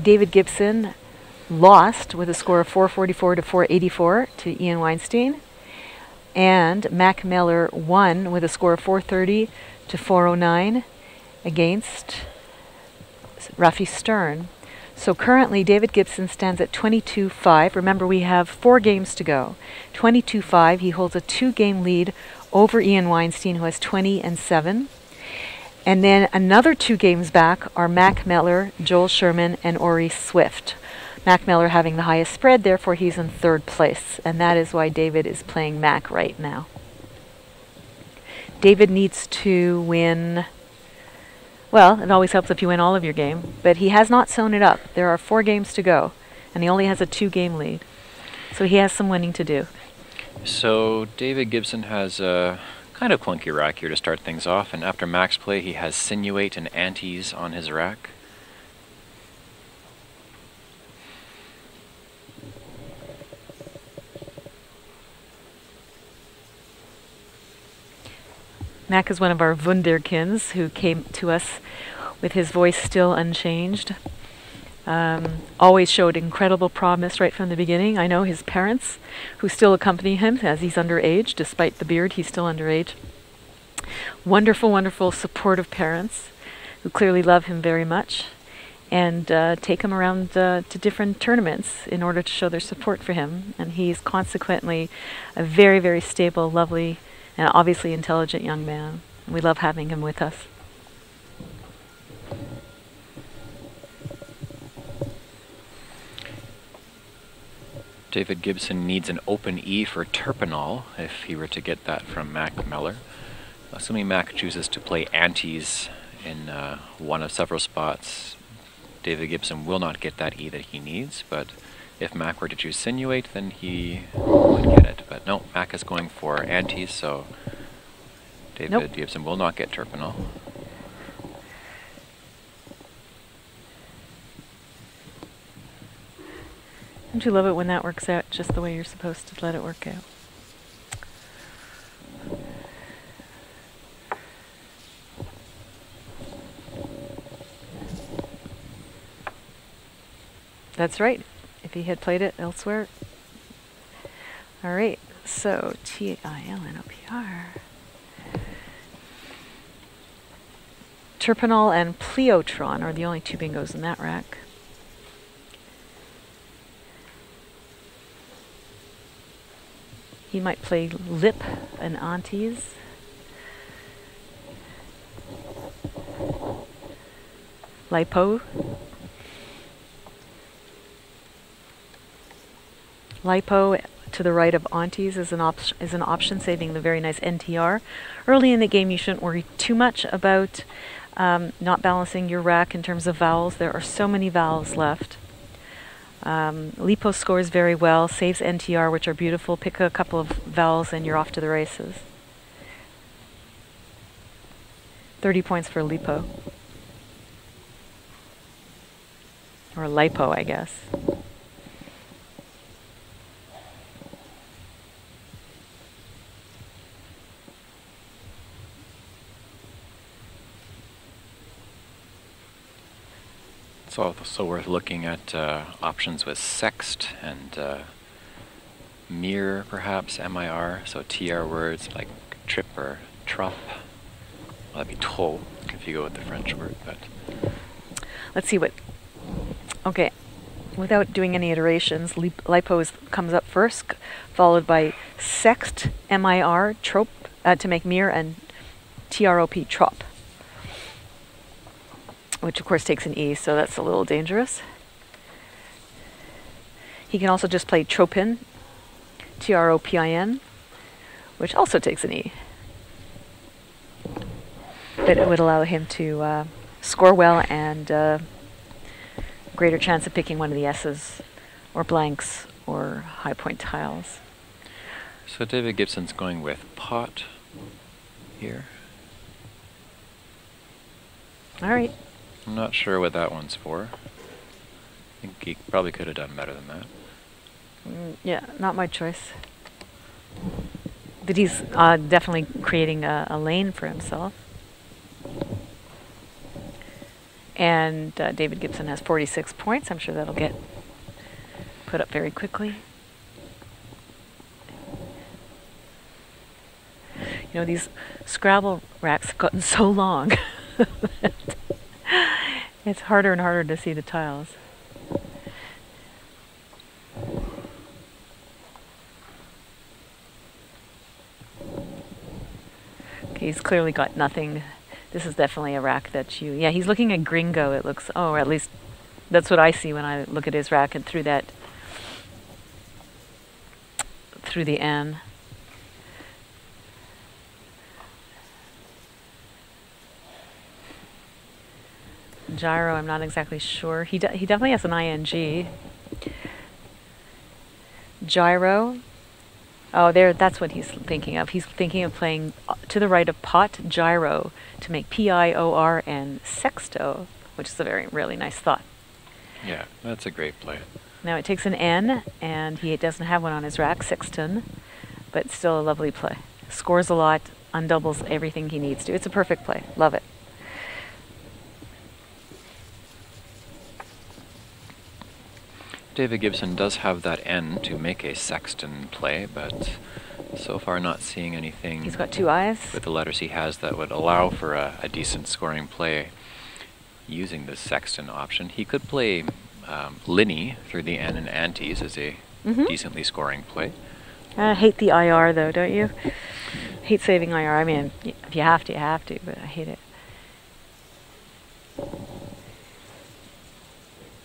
David Gibson lost with a score of 444 to 484 to Ian Weinstein. And Mack Meller won with a score of 430 to 409 against Ruffy Stern. So currently, David Gibson stands at 22 5. Remember, we have four games to go. 22 5. He holds a two game lead over Ian Weinstein, who has 20 and 7. And then another two games back are Mack Meller, Joel Sherman, and Ori Swift. Mack Meller having the highest spread, therefore he's in third place. And that is why David is playing Mack right now. David needs to win. Well, it always helps if you win all of your game, but he has not sewn it up. There are four games to go, and he only has a two game lead. So he has some winning to do. So David Gibson has a kind of clunky rack here to start things off, and after Mack's play he has Sinuate and Antes on his rack. Mack is one of our Wunderkinds who came to us with his voice still unchanged. Um, always showed incredible promise right from the beginning. I know his parents, who still accompany him as he's underage, despite the beard, he's still underage. Wonderful, wonderful, supportive parents who clearly love him very much and uh, take him around uh, to different tournaments in order to show their support for him. And he's consequently a very, very stable, lovely, and obviously intelligent young man. We love having him with us. David Gibson needs an open E for Terpenol if he were to get that from Mack Meller. Assuming Mack chooses to play antes in uh, one of several spots, David Gibson will not get that E that he needs, but if Mack were to choose Sinuate, then he would get it. But no, Mack is going for antes, so David nope. Gibson will not get Terpenol. Don't you love it when that works out just the way you're supposed to let it work out? That's right if he had played it elsewhere. All right, so T-I-L-N-O-P-R. Terpenol and Pleotron are the only two bingos in that rack. He might play Lip and Aunties. Lipo Lipo to the right of Aunties is an, is an option, saving the very nice NTR. Early in the game, you shouldn't worry too much about um, not balancing your rack in terms of vowels. There are so many vowels left. Um, Lipo scores very well, saves NTR, which are beautiful. Pick a couple of vowels and you're off to the races. 30 points for Lipo. Or Lipo, I guess. It's also worth looking at uh, options with sext and uh, mir, perhaps, M-I-R, so TR words like trip or trop. Well, that'd be trop if you go with the French word, but... Let's see what... Okay, without doing any iterations, lipo comes up first, followed by sext, M-I-R, trope, uh, to make mir, and T-R-O-P, trop which of course takes an E, so that's a little dangerous. He can also just play Tropin, T-R-O-P-I-N, which also takes an E. But it would allow him to uh, score well and uh, greater chance of picking one of the S's or blanks or high point tiles. So David Gibson's going with pot here. All right. I'm not sure what that one's for. I think he probably could have done better than that. Mm, yeah, not my choice. But he's uh, definitely creating a, a lane for himself. And uh, David Gibson has 46 points. I'm sure that'll get put up very quickly. You know, these Scrabble racks have gotten so long. it's harder and harder to see the tiles. Okay, he's clearly got nothing. This is definitely a rack that you... Yeah, he's looking at Gringo, it looks... Oh, or at least that's what I see when I look at his rack and through that... Through the N. Gyro, I'm not exactly sure. He, de he definitely has an ing. Gyro. Oh, there. That's what he's thinking of. He's thinking of playing uh, to the right of pot gyro to make P-I-O-R and sexto, which is a very really nice thought. Yeah, that's a great play. Now it takes an N, and he doesn't have one on his rack, sexton, but still a lovely play. Scores a lot, undoubles everything he needs to. It's a perfect play. Love it. David Gibson does have that N to make a sexton play, but so far not seeing anything He's got two eyes. with the letters he has that would allow for a, a decent scoring play using the sexton option. He could play um, Linny through the N and antes as a Mm -hmm. decently scoring play. I hate the IR though, don't you? Hate saving IR. I mean, if you have to, you have to, but I hate it.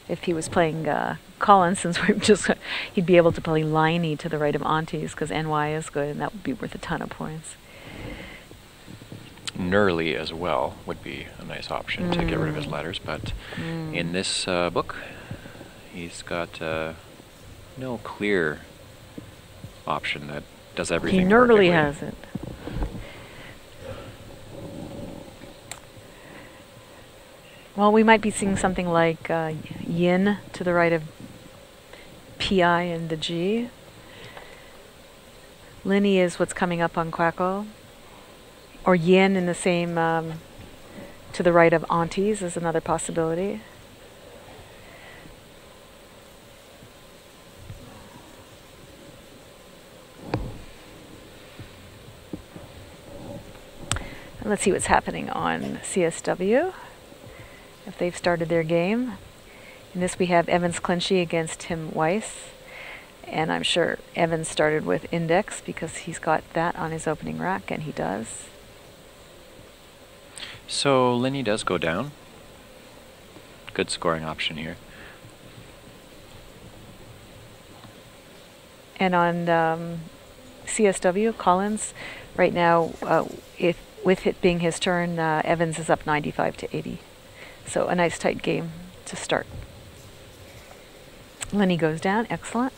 If he was playing uh, Collins, since we're just, he'd be able to play Liney to the right of aunties because NY is good, and that would be worth a ton of points. Nurly as well would be a nice option mm. to get rid of his mm. letters, but mm. in this uh, book, he's got uh, no clear option that does everything. He nerdily has it. Well, we might be seeing something like uh, yin to the right of pi and the g. Linny is what's coming up on Quackle. Or yin in the same, um, to the right of aunties is another possibility. Let's see what's happening on CSW if they've started their game. In this we have Evans Clinchy against Tim Weiss. And I'm sure Evans started with index because he's got that on his opening rack, and he does. So Linny does go down. Good scoring option here. And on um, CSW, Collins, right now, uh, if with it being his turn, uh, Evans is up 95 to 80. So a nice tight game to start. Lenny goes down, excellent.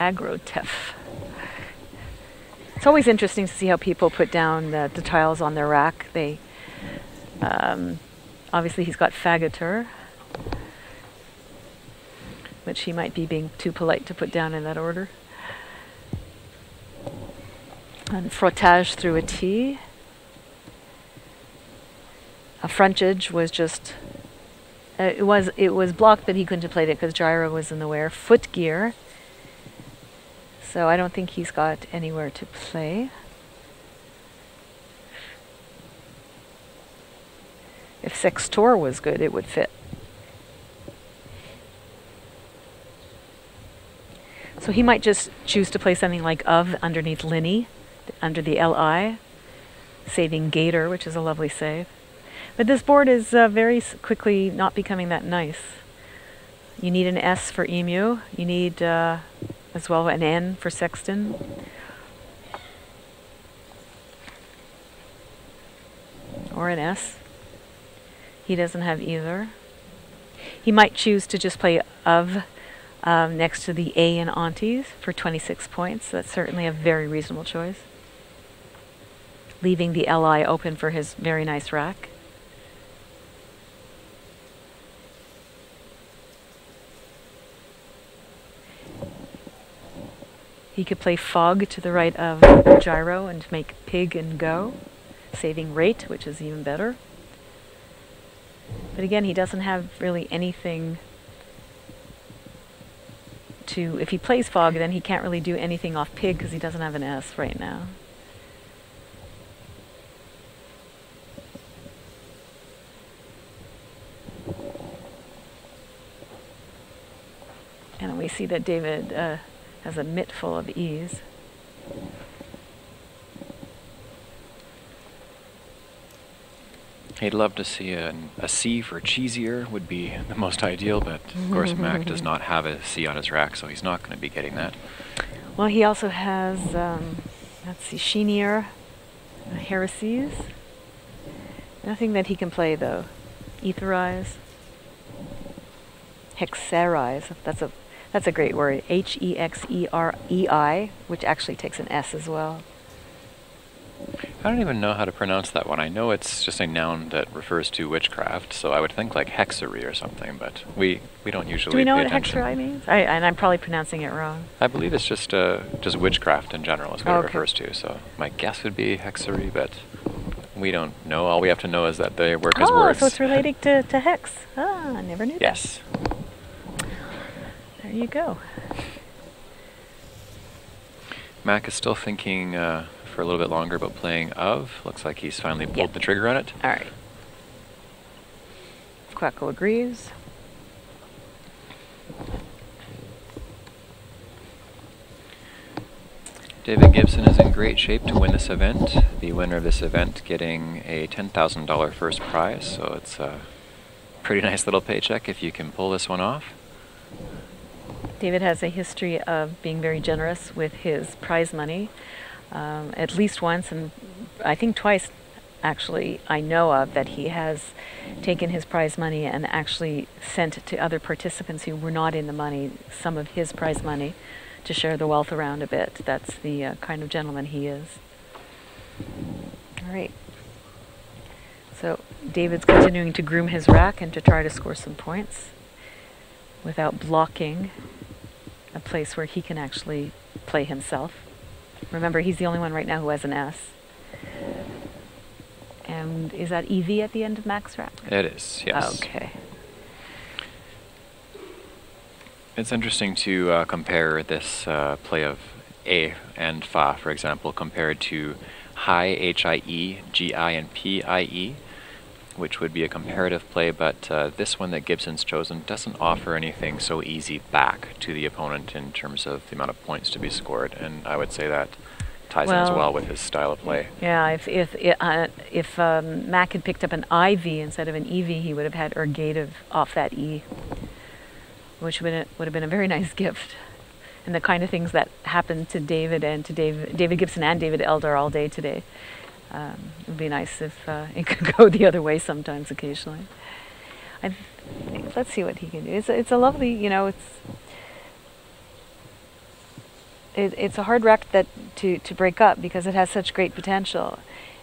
Agrotef. It's always interesting to see how people put down the, the tiles on their rack. They um, obviously he's got Fagoter, which he might be being too polite to put down in that order. And frottage through a T. A frontage was just uh, it was it was blocked, but he couldn't have played it because gyro was in the way. Foot gear. So I don't think he's got anywhere to play. If Sextor was good, it would fit. So he might just choose to play something like of underneath Linny, under the LI, saving Gator, which is a lovely save. But this board is uh, very quickly not becoming that nice. You need an S for emu. You need uh, as well an N for sexton. Or an S. He doesn't have either. He might choose to just play of um, next to the A in Aunties for 26 points. That's certainly a very reasonable choice. Leaving the LI open for his very nice rack. He could play Fog to the right of Gyro and make Pig and Go, saving rate, which is even better. But again, he doesn't have really anything to. If he plays Fog, then he can't really do anything off Pig because he doesn't have an S right now. And we see that David uh, has a mitt full of E's. He'd love to see a, a C for cheesier would be the most ideal, but of course Mack does not have a C on his rack, so he's not going to be getting that. Well, he also has, um, let's see, Sheenier, Heresies. Nothing that he can play though. Etherize. Hexerei. That's a that's a great word. H E X E R E I, which actually takes an S as well. I don't even know how to pronounce that one. I know it's just a noun that refers to witchcraft, so I would think like hexery or something, but we, we don't usually Do we know what attention. hexery means? I, and I'm probably pronouncing it wrong. I believe it's just uh, just witchcraft in general is what Oh, it refers to. So my guess would be hexery, but we don't know. All we have to know is that they work as oh, so it's related to, to hex. Ah, I never knew Yes. that. There you go. Mack is still thinking uh, for a little bit longer about playing of. Looks like he's finally pulled Yep. the trigger on it. All right. Quackle agrees. David Gibson is in great shape to win this event. The winner of this event getting a $10,000 first prize, so it's a pretty nice little paycheck if you can pull this one off. David has a history of being very generous with his prize money. Um, at least once, and I think twice, actually, I know of that he has taken his prize money and actually sent to other participants who were not in the money some of his prize money to share the wealth around a bit. That's the uh, kind of gentleman he is. All right. So David's continuing to groom his rack and to try to score some points without blocking a place where he can actually play himself. Remember, he's the only one right now who has an S. And is that EV at the end of Mack's Rack? It is, yes. Okay. It's interesting to uh, compare this uh, play of A and Fa, for example, compared to high H-I-E, G-I, and P-I-E, which would be a comparative play, but uh, this one that Gibson's chosen doesn't offer anything so easy back to the opponent in terms of the amount of points to be scored, and I would say that ties in as Well- well with his style of play. Yeah, if if uh, if um, Mack had picked up an IV instead of an EV, he would have had ergative off that E, which would have, would have been a very nice gift. And the kind of things that happened to David and to David, David Gibson and David Elder all day today. Um, it would be nice if uh, it could go the other way sometimes, occasionally. I let's see what he can do. It's, a- it's a lovely, you know, it's it, it's a hard rack that to, to break up because it has such great potential.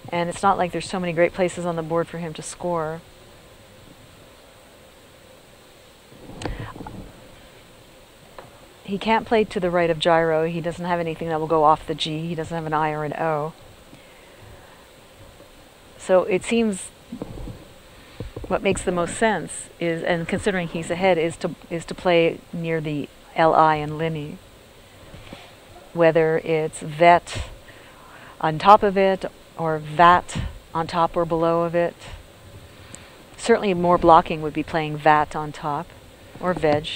And it's not like there's so many great places on the board for him to score. He can't play to the right of gyro. He doesn't have anything that will go off the G. He doesn't have an I or an O. So it seems what makes the most sense is, and considering he's ahead, is to is to play near the Li and Linny. Whether it's vet on top of it or vat on top or below of it. Certainly, more blocking would be playing vat on top or veg,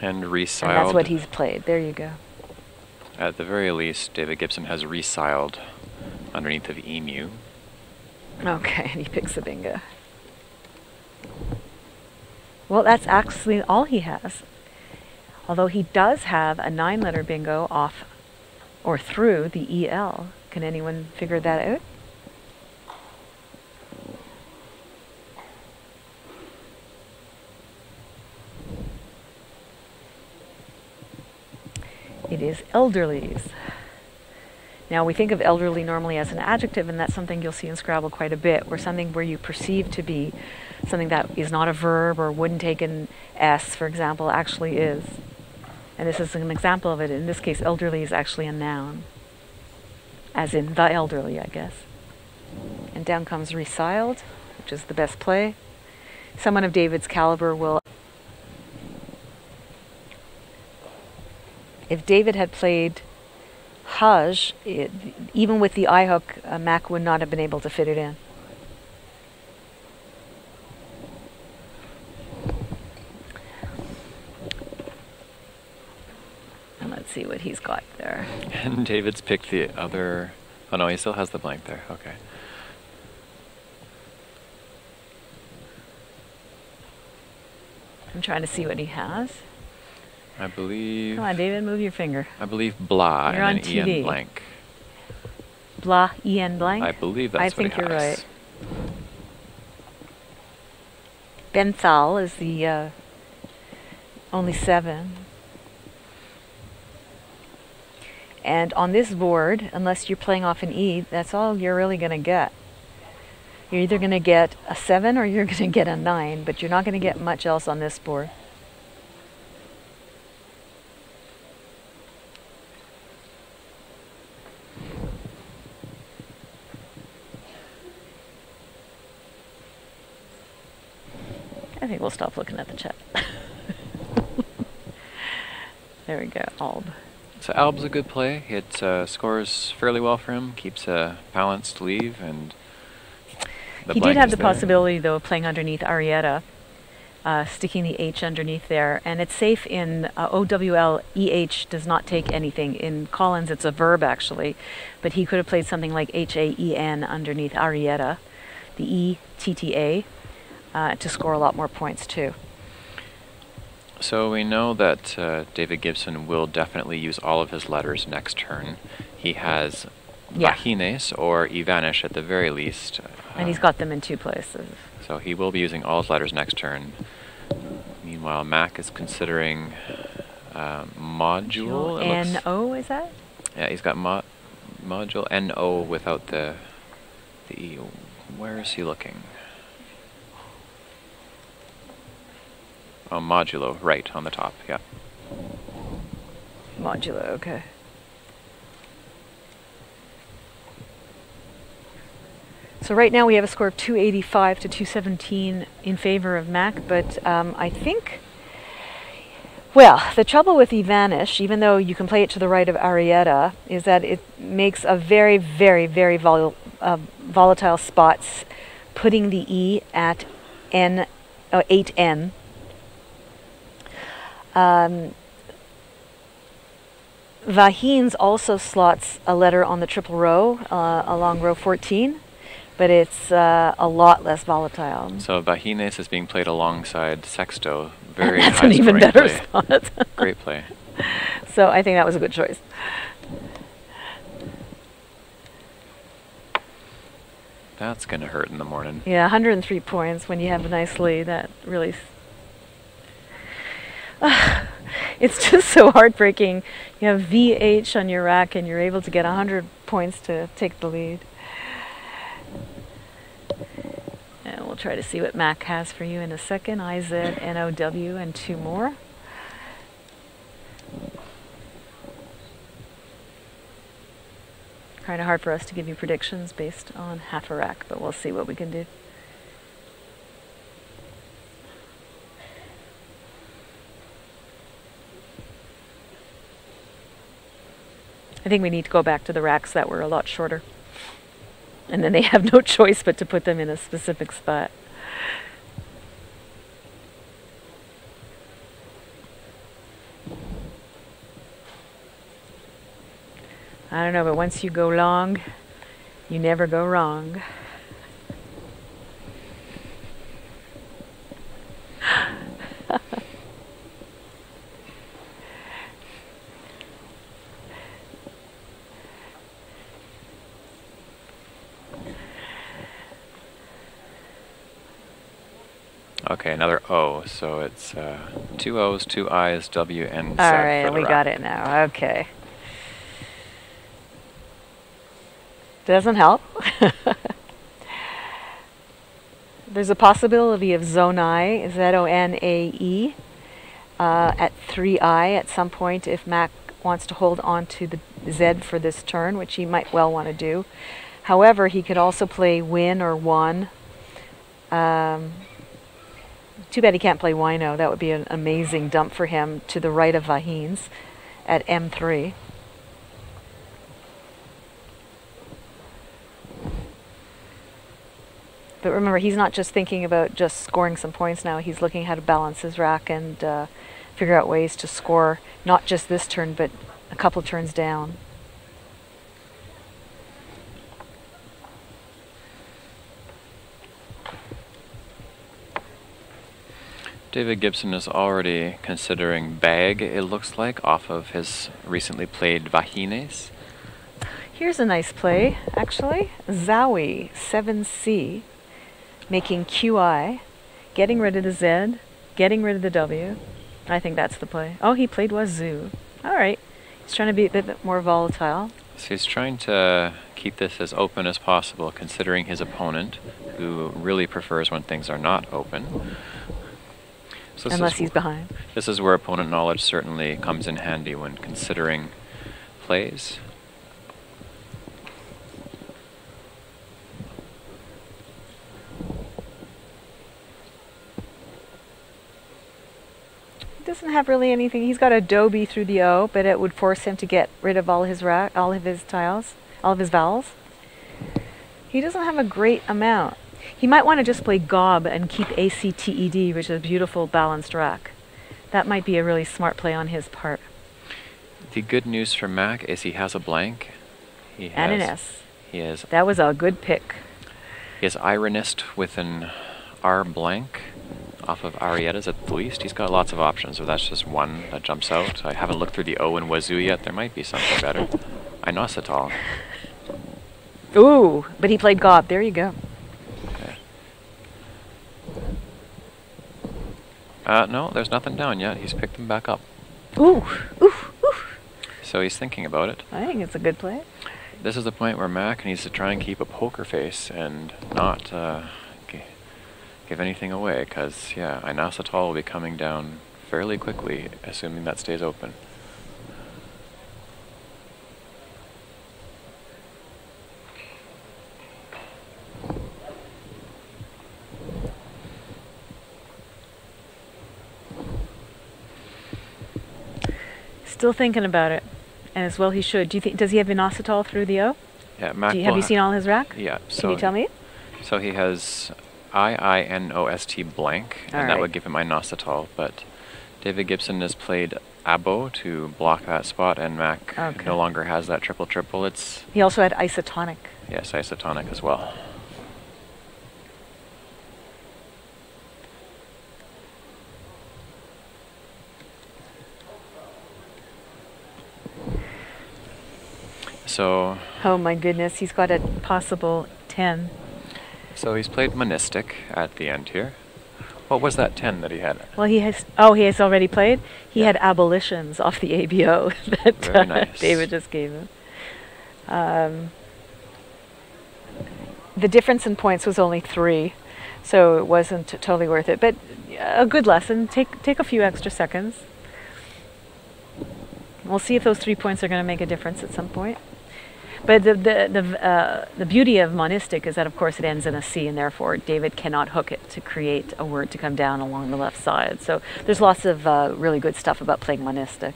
And and resiled. that's what he's played. There you go. At the very least, David Gibson has resiled underneath of Emu. Okay, and he picks a bingo. Well, that's actually all he has. Although he does have a nine letter bingo off or through the EL. Can anyone figure that out? It is elderlies. Now, we think of elderly normally as an adjective, and that's something you'll see in Scrabble quite a bit, or something where you perceive to be something that is not a verb or wouldn't take an S, for example, actually is. And this is an example of it. In this case, elderly is actually a noun, as in the elderly, I guess. And down comes resiled, which is the best play. someone of David's caliber will. If David had played Hajj, it, even with the eye hook, uh, Mack would not have been able to fit it in. And let's see what he's got there. And David's picked the other. Oh no, he still has the blank there. Okay. I'm trying to see what he has. I believe. Come on, David, move your finger. I believe blah You're and then TV. blank. Blah, en blank. I believe that's I think you're has. right. Benthal is the uh, only seven. And on this board, unless you're playing off an E, that's all you're really going to get. You're either going to get a 7 or you're going to get a 9, but you're not going to get much else on this board. Think we'll stop looking at the chat. there we go, Alb. So Alb's a good play. It uh, scores fairly well for him. Keeps a balanced leave and. He did have the there. possibility, though, of playing underneath Arietta, uh, sticking the H underneath there. And it's safe in uh, OWL, EH does not take anything. In Collins, it's a verb, actually. But he could have played something like H A E N underneath Arietta, the E T T A, uh, to score a lot more points, too. So we know that uh, David Gibson will definitely use all of his letters next turn. He has Yeah. Vahines or Ivanish at the very least. And he's got them in two places. So he will be using all his letters next turn. Meanwhile, Mack is considering uh, module. N O, is that? Yeah, he's got mo- module NO without the the E. Where is he looking? Oh, modulo, right on the top. Yeah. Modulo, okay. So right now we have a score of 285 to 217 in favor of Mack, but um, I think, well, the trouble with Ivanish, even though you can play it to the right of Arietta, is that it makes a very, very, very vol- uh, volatile spots, putting the E at N, uh, 8N. Um, Vahines also slots a letter on the triple row uh, along row 14, but it's uh, a lot less volatile. So Vahines is being played alongside Sexto. Very That's high an even better play. spot. Great play. so I think that was a good choice. That's gonna hurt in the morning. Yeah, 103 points when you have a nice lead. That really. it's just so heartbreaking. You have VH on your rack and you're able to get 100 points to take the lead. And we'll try to see what Mack has for you in a second. IZ, NOW, and two more. Kind of hard for us to give you predictions based on half a rack, but we'll see what we can do. I think we need to go back to the racks that were a lot shorter. And then they have no choice but to put them in a specific spot. I don't know, but once you go long, you never go wrong. So it's uh, two O's, two I's, W, and Z. All right, we rack. got it now. Okay. Doesn't help. There's a possibility of Zonai, Z-O-N-A-E, uh, at 3i at some point if Mack wants to hold on to the Z for this turn, which he might well want to do. However, he could also play win or one. Um, Too bad he can't play Wino. That would be an amazing dump for him to the right of Vahines at M3. But remember, he's not just thinking about just scoring some points now. He's looking how to balance his rack and uh, figure out ways to score not just this turn, but a couple turns down. David Gibson is already considering bag, it looks like, off of his recently played Vahines. Here's a nice play, actually. Zowie, 7C, making QI, getting rid of the Z, getting rid of the W. I think that's the play. Oh, he played Wazoo. All right. He's trying to be a bit more volatile. So he's trying to keep this as open as possible, considering his opponent, who really prefers when things are not open. So Unless he's behind. This is where opponent knowledge certainly comes in handy when considering plays. He doesn't have really anything. He's got Adobe through the O, but it would force him to get rid of all his rack, all of his tiles, all of his vowels. He doesn't have a great amount. He might want to just play Gob and keep ACTED, which is a beautiful balanced rack. That might be a really smart play on his part. The good news for Mack is he has a blank. He has, and an S. He has. That was a good pick. He has Ironist with an R blank off of Arietta's at the least. He's got lots of options, but that's just one that jumps out. I haven't looked through the O and Wazoo yet. There might be something better. Inositol. Ooh, but he played Gob. There you go. Uh, no, there's nothing down yet. He's picked them back up. Ooh, ooh, ooh. So he's thinking about it. I think it's a good play. This is the point where Mack needs to try and keep a poker face and not uh, give anything away, because, yeah, Inositol will be coming down fairly quickly, assuming that stays open. Still thinking about it, and as well he should. Do you think? Does he have inositol through the O? Yeah, Mack. You, have you seen all his rack? Yeah. So Can you tell me? So he has I I N O S T blank, all and right. that would give him inositol. But David Gibson has played Abo to block that spot, and Mack okay. no longer has that triple triple. It's he also had isotonic. Yes, isotonic as well. So. Oh my goodness, he's got a possible 10. So he's played monistic at the end here. What was that 10 that he had? Well, he has. Oh, he has already played? He yeah. had abolitions off the ABO that uh, nice. David just gave him. Um, the difference in points was only three, so it wasn't totally worth it. But a good lesson. Take, take a few extra seconds. We'll see if those three points are going to make a difference at some point. But the the the, uh, the beauty of monistic is that of course it ends in a C, and therefore David cannot hook it to create a word to come down along the left side. So there's lots of uh, really good stuff about playing monistic.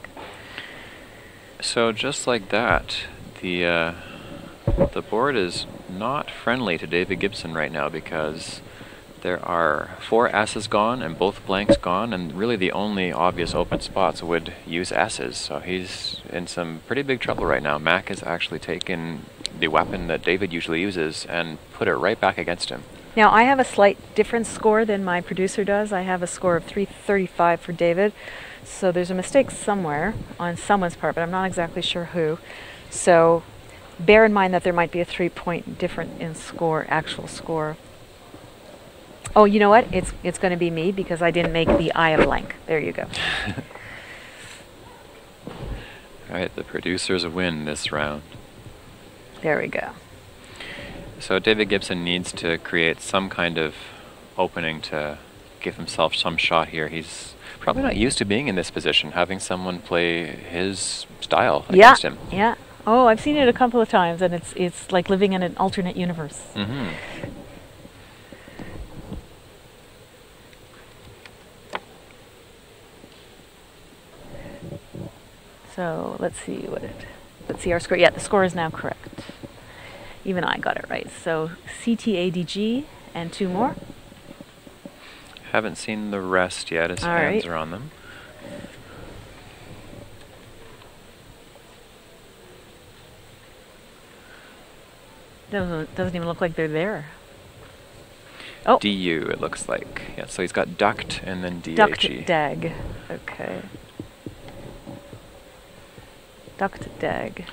So just like that, the uh, the board is not friendly to David Gibson right now because there are four S's gone and both blanks gone, and really the only obvious open spots would use S's. So he's in some pretty big trouble right now. Mack has actually taken the weapon that David usually uses and put it right back against him. Now I have a slight different score than my producer does. I have a score of 335 for David. So there's a mistake somewhere on someone's part, but I'm not exactly sure who. So bear in mind that there might be a three point difference in score, actual score. Oh, you know what? It's it's going to be me because I didn't make the eye blank. There you go. All right, the producers win this round. There we go. So David Gibson needs to create some kind of opening to give himself some shot here. He's probably not used to being in this position, having someone play his style yeah, against him. Yeah. Oh, I've seen it a couple of times, and it's it's like living in an alternate universe. Mm -hmm. So let's see what it. Let's see our score. Yeah, the score is now correct. Even I got it right. So CTADG and two more. Haven't seen the rest yet. His All hands right. are on them. Doesn't doesn't even look like they're there. Oh, DU, it looks like. Yeah, so he's got duct and then DAG. duct dag. Okay. Duct dag.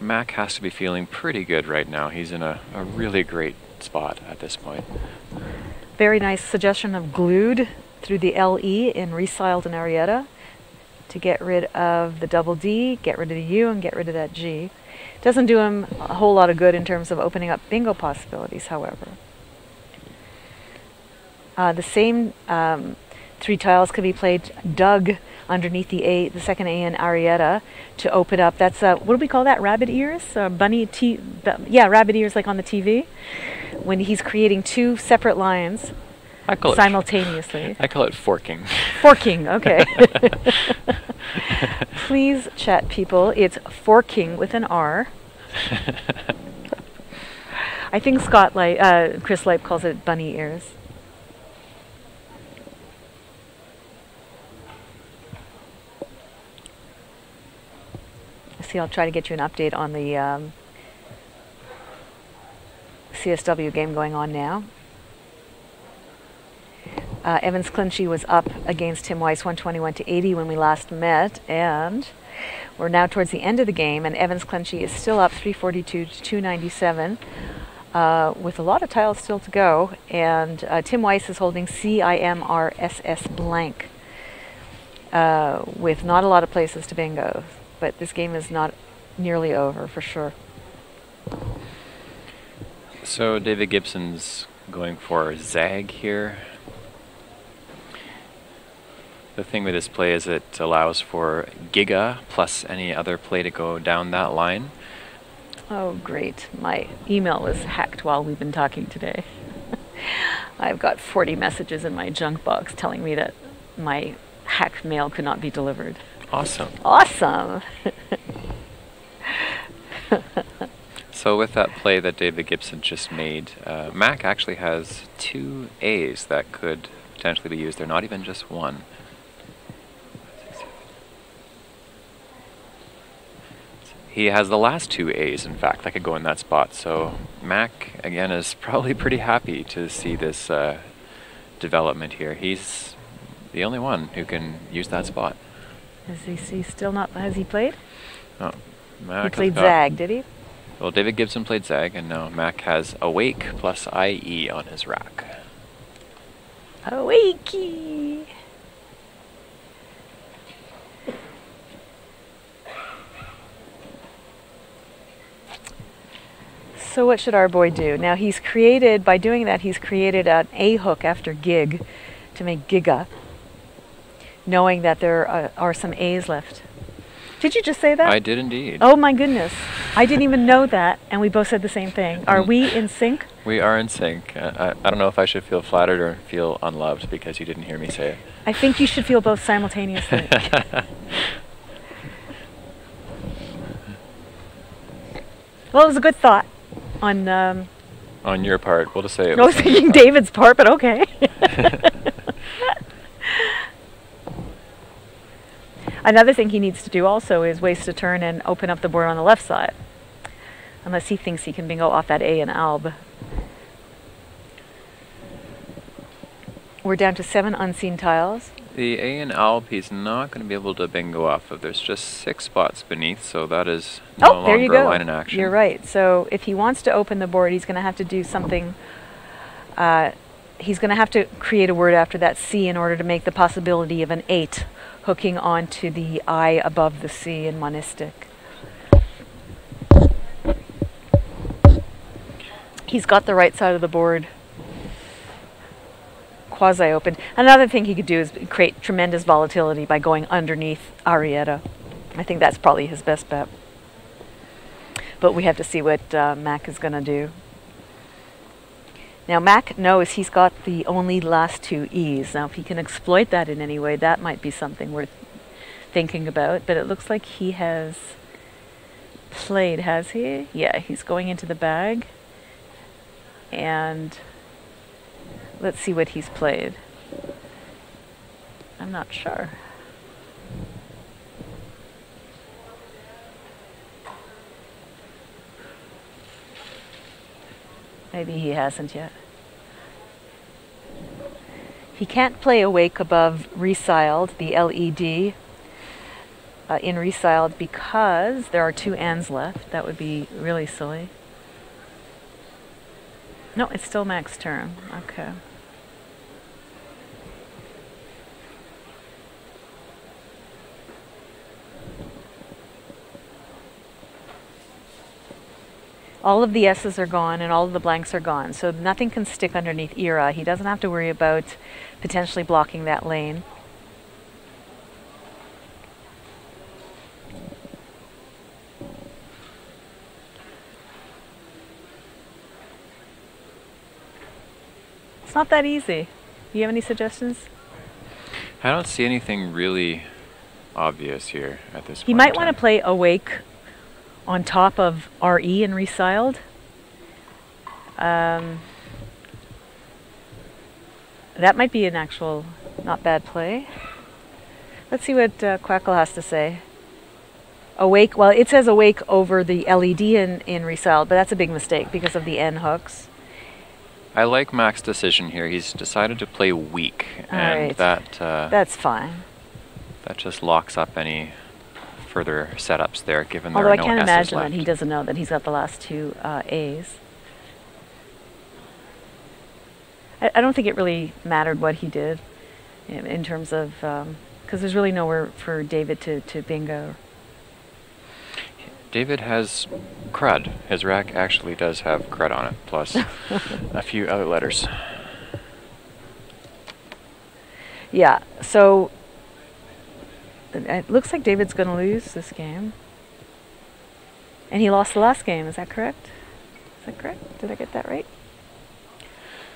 Mack has to be feeling pretty good right now. He's in a, a really great spot at this point. Very nice suggestion of glued through the LE in Resiled and Arietta to get rid of the double D, get rid of the U, and get rid of that G. Doesn't do him a whole lot of good in terms of opening up bingo possibilities, however. Uh, the same um, three tiles could be played dug underneath the A, the second A in Arietta to open up. That's uh, what do we call that? Rabbit ears, uh, bunny t. yeah, rabbit ears like on the TV. When he's creating two separate lines I call it simultaneously. I call it forking. Forking, okay. Please chat, people. It's forking with an R. I think Scott, like uh, Chris Lipe, calls it bunny ears. See, I'll try to get you an update on the um, CSW game going on now. Uh, Evans Clinchy was up against Tim Weiss 121 to 80 when we last met, and we're now towards the end of the game, and Evans Clinchy is still up 342 to 297 uh, with a lot of tiles still to go, and uh, Tim Weiss is holding CIMRSS blank uh, with not a lot of places to bingo, but this game is not nearly over for sure. So David Gibson's going for Zag here. The thing with this play is it allows for Giga plus any other play to go down that line. Oh, great. My email was hacked while we've been talking today. I've got 40 messages in my junk box telling me that my hacked mail could not be delivered. Awesome. Awesome. So with that play that David Gibson just made, uh, Mack actually has two A's that could potentially be used. They're not even just one. He has the last two A's, in fact, that could go in that spot. So Mack, again, is probably pretty happy to see this uh, development here. He's the only one who can use that spot. Is he, he still not, has he played? Oh, Mack he played Zag, did he? Well, David Gibson played Zag, and now Mack has Awake plus IE on his rack. Awakey. So what should our boy do? Now he's created, by doing that, he's created an A hook after gig to make giga, knowing that there uh, are some A's left. Did you just say that? I did indeed. Oh my goodness. I didn't even know that, and we both said the same thing. Are Mm. we in sync? We are in sync. Uh, I, I don't know if I should feel flattered or feel unloved because you didn't hear me say it. I think you should feel both simultaneously. Well, it was a good thought on. Um, on your part, we'll just say it I was was thinking David's part, but okay. Another thing he needs to do also is waste a turn and open up the board on the left side. Unless he thinks he can bingo off that A and Alb. We're down to seven unseen tiles. The A and Alp, he's not going to be able to bingo off of. There's just six spots beneath, so that is no oh, longer a go. line in action. You're right. So if he wants to open the board, he's going to have to do something. Uh, he's going to have to create a word after that C in order to make the possibility of an eight hooking onto the eye above the sea in monistic. He's got the right side of the board quasi open. Another thing he could do is create tremendous volatility by going underneath Arietta. I think that's probably his best bet. But we have to see what uh, Mack is going to do. Now, Mack knows he's got the only last two E's. Now, if he can exploit that in any way, that might be something worth thinking about, but it looks like he has played, has he? Yeah, he's going into the bag. And let's see what he's played. I'm not sure. Maybe he hasn't yet. He can't play Awake above Resiled, the LED, uh, in Resiled because there are two ends left. That would be really silly. No, it's still Mack's term. Okay. All of the S's are gone and all of the blanks are gone. So nothing can stick underneath era. He doesn't have to worry about potentially blocking that lane. It's not that easy. Do you have any suggestions? I don't see anything really obvious here at this he point. He might want to play Awake on top of RE and resiled. Um, that might be an actual not bad play. Let's see what uh, Quackle has to say. Awake, well, it says awake over the LED in, in resiled, but that's a big mistake because of the N hooks. I like Mack's decision here. He's decided to play weak, All and right. that uh, That's fine. that just locks up any further setups there, given there Although are I no can't S's imagine left. that he doesn't know that he's got the last two uh, A's. I, I don't think it really mattered what he did in, in terms of, because there's really nowhere for David to, to bingo. David has crud. His rack actually does have crud on it, plus a few other letters. Yeah, so it looks like David's going to lose this game. And he lost the last game, is that correct? Is that correct? Did I get that right?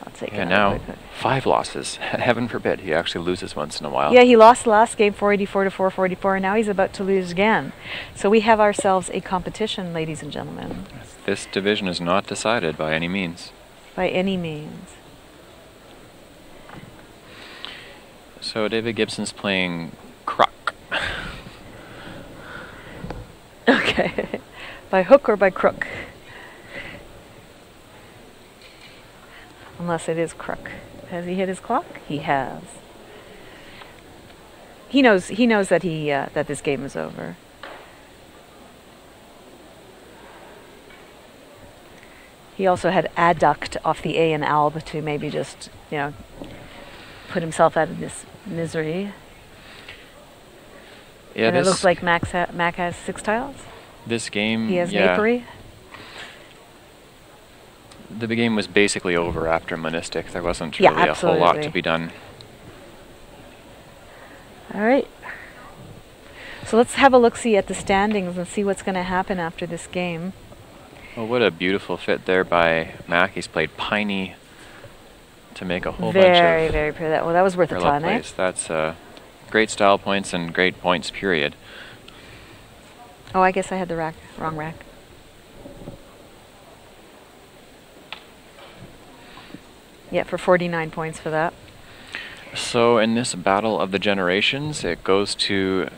I'll take Yeah, it. now five losses. Heaven forbid he actually loses once in a while. Yeah, he lost the last game 484 to 444, and now he's about to lose again. So we have ourselves a competition, ladies and gentlemen, This division is not decided by any means. by any means. So David Gibson's playing Croc. Okay. by hook or by crook? Unless it is crook. Has he hit his clock? He has. He knows. He knows that he uh, that this game is over. He also had adduct off the A and alb to maybe just you know put himself out of this misery. Yeah, and it looks like Mack's ha- Mack has six tiles. this game. He has yeah, Napery. the game was basically over after Monistic. There wasn't Yeah, really a whole lot to be done. All right. So let's have a look see at the standings and see what's going to happen after this game. Well, what a beautiful fit there by Mack. He's played Piney to make a whole very, bunch of very very pretty. That, well, that was worth a ton, eh? That's uh, great style points and great points. Period. Oh, I guess I had the rack, wrong rack. Yeah, for 49 points for that. So in this battle of the generations, it goes to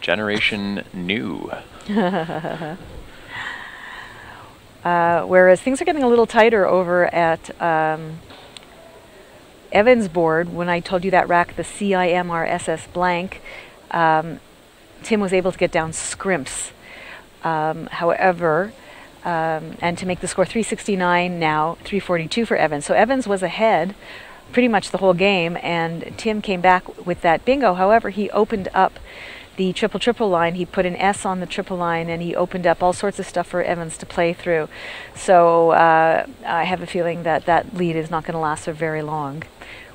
Generation New. Uh, whereas things are getting a little tighter over at um, Evan's board. When I told you that rack, the CIMRSS blank, um, Tim was able to get down scrimps. Um, however, um, and to make the score 369 now, 342 for Evans. So Evans was ahead pretty much the whole game, and Tim came back with that bingo. However, he opened up the triple triple line. He put an S on the triple line, and he opened up all sorts of stuff for Evans to play through. So uh, I have a feeling that that lead is not going to last for very long,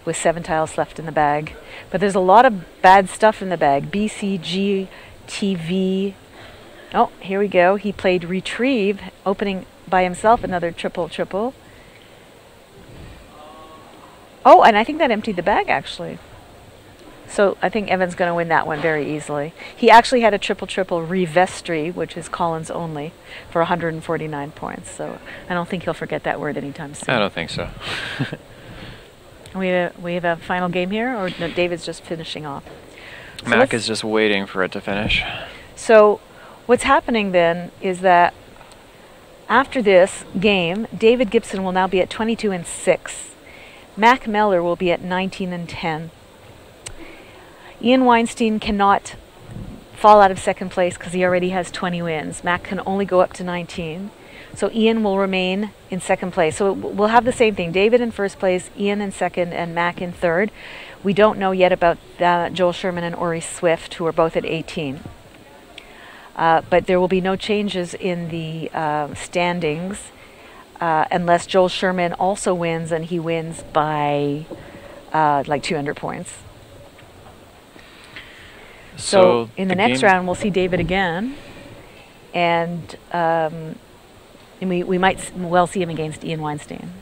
with seven tiles left in the bag. But there's a lot of bad stuff in the bag. BCG, TV. Oh, here we go. He played retrieve, opening by himself another triple triple. Oh, and I think that emptied the bag actually. So I think Evan's going to win that one very easily. He actually had a triple triple revestry, which is Collins only, for 149 points. So I don't think he'll forget that word anytime soon. I don't think so. we have a, we have a final game here, or no, David's just finishing off. So Mack is just waiting for it to finish. So what's happening then is that after this game, David Gibson will now be at 22 and 6. Mack Meller will be at 19 and 10. Ian Weinstein cannot fall out of second place because he already has 20 wins. Mack can only go up to 19. So Ian will remain in second place. So we'll have the same thing. David in first place, Ian in second, and Mack in third. We don't know yet about uh, Joel Sherman and Ori Swift, who are both at 18. Uh, but there will be no changes in the uh, standings uh, unless Joel Sherman also wins and he wins by uh, like 200 points. So, so in the, the next round, we'll see David again, and um, and we, we might well see him against Ian Weinstein.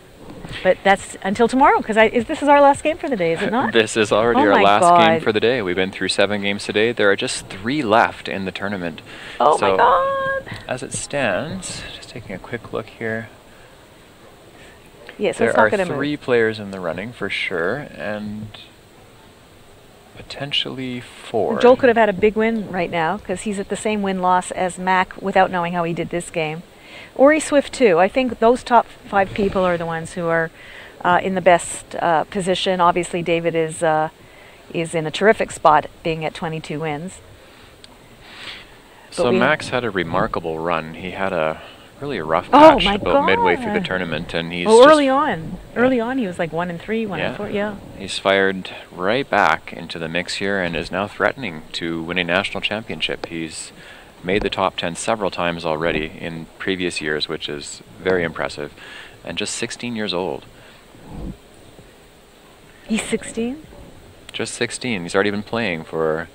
But that's until tomorrow because this is our last game for the day, is it not? this is already oh our last God. game for the day. We've been through seven games today. There are just three left in the tournament. Oh so my God! As it stands, just taking a quick look here. Yes, there are three move. players in the running for sure, and potentially four. Joel could have had a big win right now because he's at the same win loss as Mack without knowing how he did this game. Ori Swift too. I think those top five people are the ones who are uh, in the best uh, position. Obviously, David is uh, is in a terrific spot, being at 22 wins. But so Mack's had a remarkable run. He had a really a rough oh patch about God. midway through the tournament, and he's oh early on, early on he was like one and three, one yeah. and four, yeah. He's fired right back into the mix here, and is now threatening to win a national championship. He's made the top 10 several times already in previous years, which is very impressive, and just 16 years old. He's 16? Just 16. He's already been playing for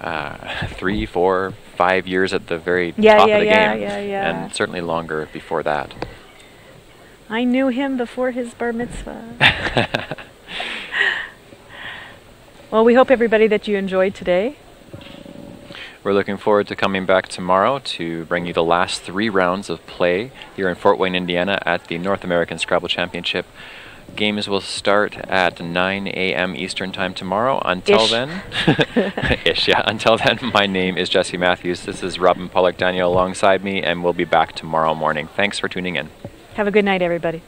uh, three, four, five years at the very yeah, top yeah, of the yeah, game, yeah, yeah. and certainly longer before that. I knew him before his bar mitzvah. well, we hope everybody that you enjoyed today. We're looking forward to coming back tomorrow to bring you the last three rounds of play here in Fort Wayne, Indiana at the North American Scrabble Championship. Games will start at 9 a.m. Eastern Time tomorrow. Until Ish. then, ish, yeah. Until then, my name is Jesse Matthews. This is Robin Pollock Daniel alongside me, and we'll be back tomorrow morning. Thanks for tuning in. Have a good night, everybody.